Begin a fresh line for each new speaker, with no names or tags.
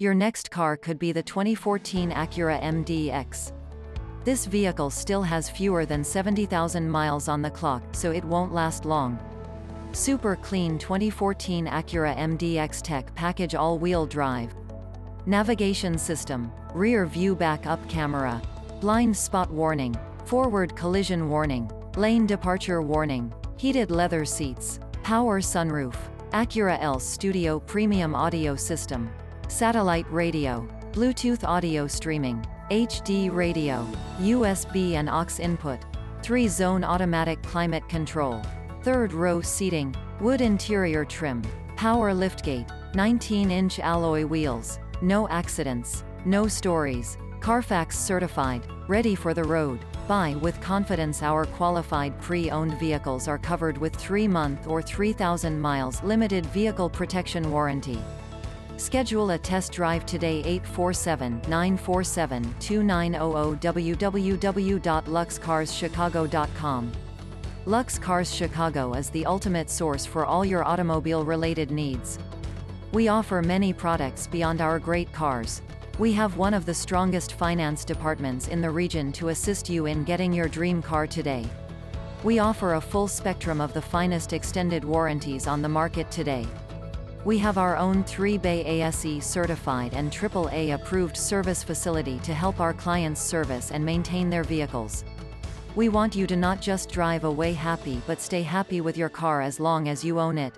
Your next car could be the 2014 Acura MDX. This vehicle still has fewer than 70,000 miles on the clock, so it won't last long. Super clean 2014 Acura MDX Tech package all-wheel drive. Navigation system, rear view backup camera, blind spot warning, forward collision warning, lane departure warning, heated leather seats, power sunroof, Acura ELS Studio Premium Audio System, satellite radio, Bluetooth audio streaming, HD radio, USB and aux input, 3-zone automatic climate control, third row seating, wood interior trim, power liftgate, 19-inch alloy wheels, no accidents, no stories, Carfax certified, ready for the road. Buy with confidence our qualified pre-owned vehicles are covered with 3-month or 3,000 miles limited vehicle protection warranty. Schedule a test drive today 847-947-2900 www.luxcarschicago.com. Lux Cars Chicago is the ultimate source for all your automobile-related needs. We offer many products beyond our great cars. We have one of the strongest finance departments in the region to assist you in getting your dream car today. We offer a full spectrum of the finest extended warranties on the market today. We have our own 3-bay ASE certified and AAA approved service facility to help our clients service and maintain their vehicles. We want you to not just drive away happy but stay happy with your car as long as you own it.